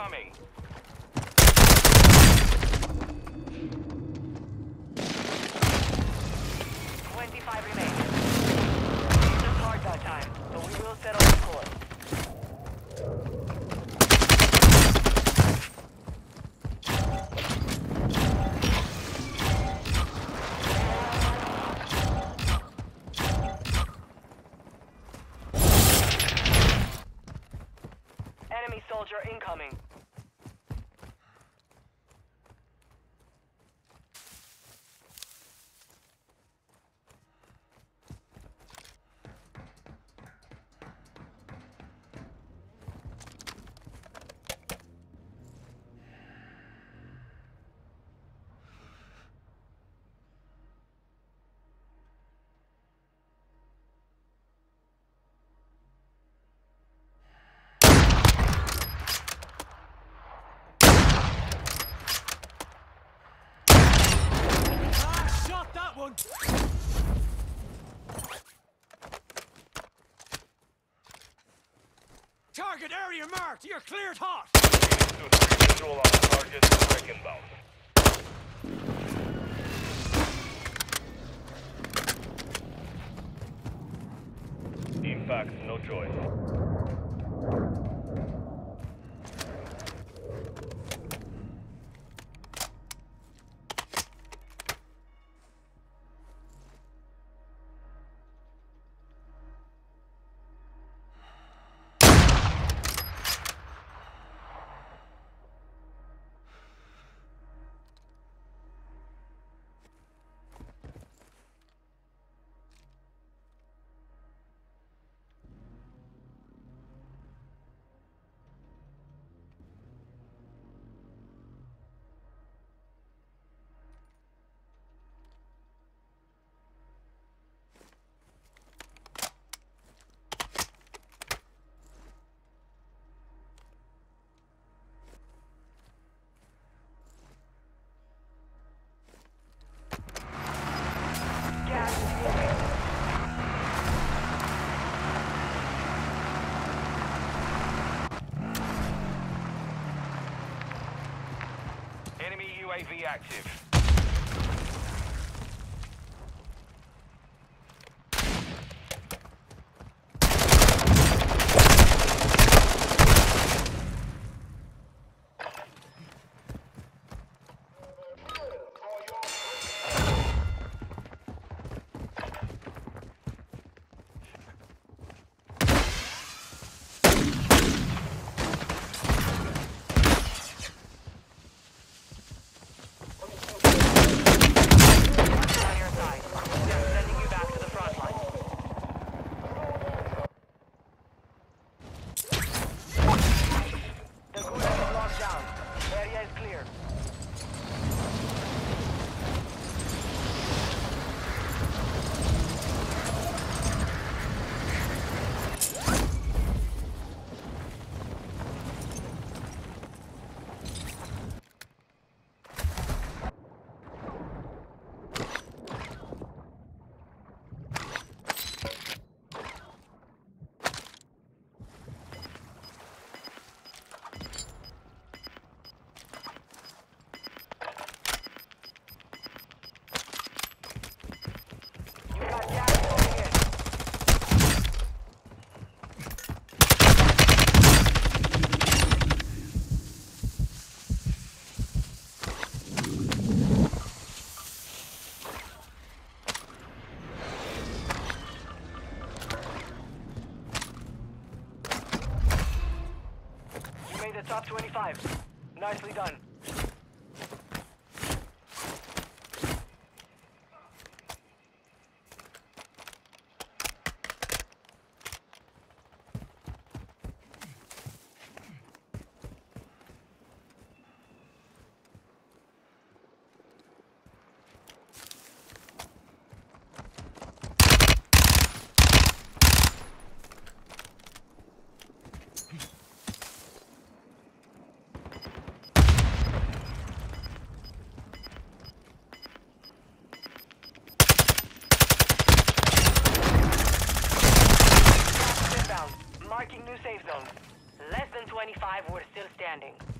incoming. one. Target area marked. You're cleared hot. Visual on target. Strike inbound. Impacts, no joy. UAV active. 25. Nicely done. 25, we're still standing.